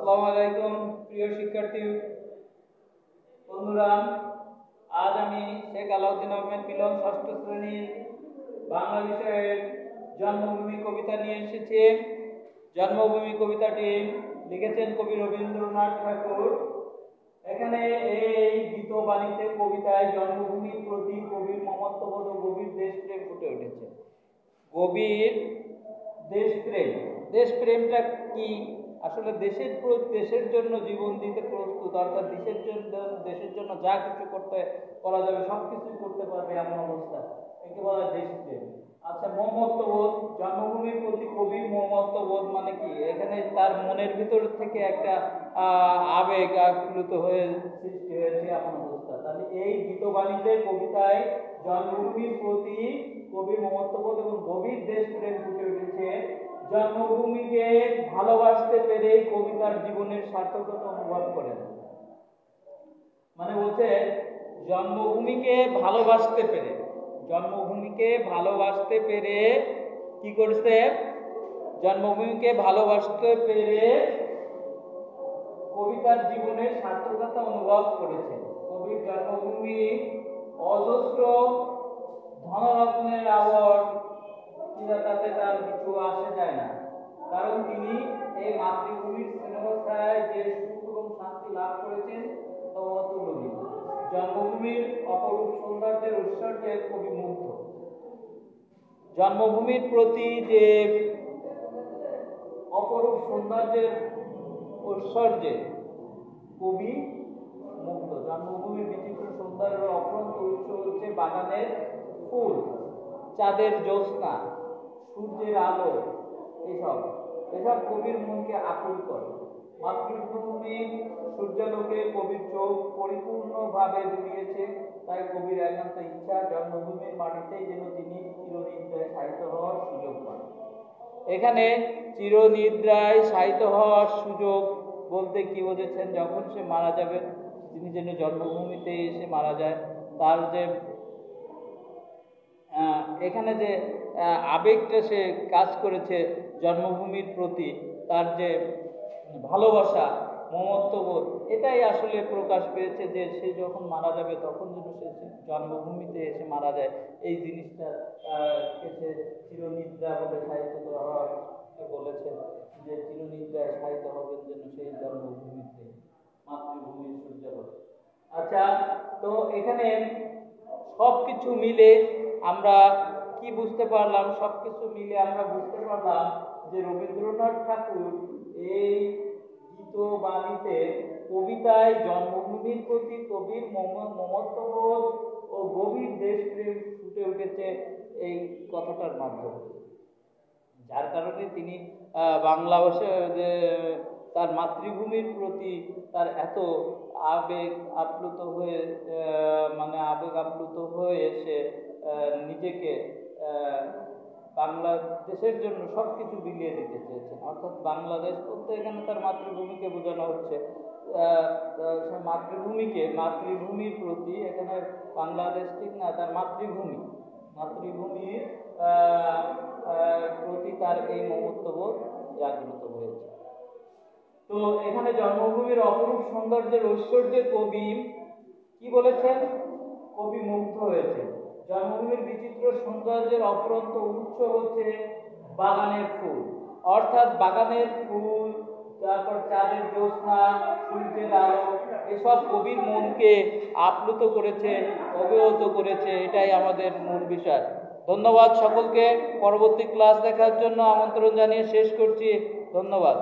আসসালামু আলাইকুম, প্রিয় শিক্ষার্থী। বন্ধুরা, আজ আমি শেখ আলাউদ্দিন আহমেদ মিলন ষষ্ঠ শ্রেণির বাংলা বিষয়ের জন্মভূমি কবিতা নিয়ে এসেছি। জন্মভূমি কবিতাটি লিখেছেন কবি রবীন্দ্রনাথ ঠাকুর। এখানে এই গীত বাণীতে কবিতায় জন্মভূমির প্রতি কবির মমত্ববোধ ও গভীর দেশপ্রেম ফুটে উঠেছে। গভীর দেশপ্রেম। দেশপ্রেমটা কি? আসলে দেশের দেশের জন্য জীবন দিতে প্রস্তুত, অর্থাৎ দেশের জন্য দেশের জন্য যা কিছু করতে করা যাবে সব কিছু করতে পারবে এমন অবস্থা। একে বলা দেশপ্রেম আচ্ছা মমত্ববোধ, জন্মভূমির প্রতি কবির মমত্ববোধ মানে কি? এখানে তার মনের ভিতর থেকে একটা আবেগ আপ্লুত হয়ে সৃষ্টি হয়েছে এমন অবস্থা। তাহলে এই গীতবাণীতে কবিতায় জন্মভূমির প্রতি কবির মমত্ববোধ এবং গভীর দেশপ্রেম জন্মভূমিকে ভালোবাসতে পেরে কবিতার জীবনের সার্থকতা অনুভব করেন। মানে বলছে, জন্মভূমিকে ভালোবাসতে পেরে, জন্মভূমিকে ভালোবাসতে পেরে কি করছে? জন্মভূমিকে ভালোবাসতে পেরে কবিতার জীবনের সার্থকতা অনুভব করেছে। কবির জন্মভূমি অজস্র ধনরত্নের আবর কিনা তাতে তার কিছু আসে যায় না। কারণ তিনি এই মাতৃভূমির স্নেহছায় যে সুখ এবং শান্তি লাভ করেছেন, তা অতুলনীয়। জন্মভূমির অপরূপ সৌন্দর্যের ঐশ্বর্যে কবি মুগ্ধ জন্মভূমির প্রতি যে অপরূপ সৌন্দর্যের ঐশ্বর্যে কবি মুগ্ধ। জন্মভূমির বিচিত্র সৌন্দর্যের অফুরন্ত উৎস হচ্ছে বাগানের ফুল, চাঁদের জ্যোৎস্না। সূর্যের আলো, এসব এসব কবির মনকে আকুল করে। মাতৃভূমি সূর্যালোকে কবির চোখ পরিপূর্ণভাবে জুড়িয়েছে, তাই কবির একান্ত ইচ্ছা জন্মভূমির মাটিতেই যেন তিনি চিরনিদ্রায় সাহিত্য হওয়ার সুযোগ পান। এখানে চিরনিদ্রায় সাহিত্য হওয়ার সুযোগ বলতে কি বোঝেছেন? যখন সে মারা যাবে, তিনি যেন জন্মভূমিতে এসে মারা যায়, তার যে এখানে যে আবেগটা সে কাজ করেছে জন্মভূমির প্রতি, তার যে ভালোবাসা, মমত্ববোধ, এটাই আসলে প্রকাশ পেয়েছে যে সে যখন মারা যাবে, তখন যেন সে জন্মভূমিতে এসে মারা যায়, এই জিনিসটা সে চিরনিদ্রা বলে সাহিত্য হওয়ার বলেছেন যে চিরনিদ্রায় সাহিত্য হবেন যেন সেই জন্মভূমিতে মাতৃভূমির সূর্যালোক। আচ্ছা তো এখানে সব কিছু মিলে আমরা কি বুঝতে পারলাম? সব কিছু মিলে আমরা বুঝতে পারলাম যে রবীন্দ্রনাথ ঠাকুর এই গীত বাণীতে কবিতায় জন্মভূমির প্রতি কবির মম- মমত্ববোধ ও গভীর দেশপ্রেম ফুটে উঠেছে এই কথাটার মাধ্যমে। যার কারণে তিনি বাংলা ভাষা, যে তার মাতৃভূমির প্রতি তার এত আবেগ আপ্লুত হয়ে মানে আবেগ আপ্লুত হয়ে সে নিজেকে বাংলাদেশের জন্য সব কিছু বিলিয়ে দিতে চেয়েছেন। অর্থাৎ বাংলাদেশ বলতে এখানে তার মাতৃভূমিকে বোঝানো হচ্ছে। মাতৃভূমিকে, মাতৃভূমির প্রতি এখানে বাংলাদেশ ঠিক না, তার মাতৃভূমি। মাতৃভূমির প্রতি তার এই মমত্ববোধ জাগ্রত হয়েছে। তো এখানে জন্মভূমির অপরূপ সৌন্দর্যের ঐশ্বর্যে কবি কি বলেছেন? কবি মুগ্ধ হয়েছে জন্মভূমির বিচিত্র সৌন্দর্যের অফুরন্ত উৎস হচ্ছে বাগানের ফুল। অর্থাৎ বাগানের ফুল, তারপর চাঁদের জ্যোৎস্না, সূর্যের আলো, এসব কবির মনকে আপ্লুত করেছে অবহত করেছে, এটাই আমাদের মূল বিষয়। ধন্যবাদ সকলকে। পরবর্তী ক্লাস দেখার জন্য আমন্ত্রণ জানিয়ে শেষ করছি। ধন্যবাদ।